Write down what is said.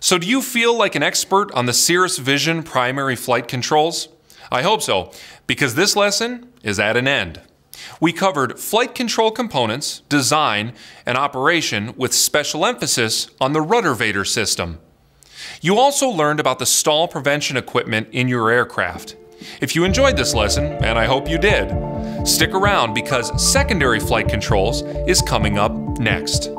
So, do you feel like an expert on the Cirrus Vision primary flight controls? I hope so, because this lesson is at an end. We covered flight control components, design, and operation with special emphasis on the ruddervator system. You also learned about the stall prevention equipment in your aircraft. If you enjoyed this lesson, and I hope you did, stick around because secondary flight controls is coming up next.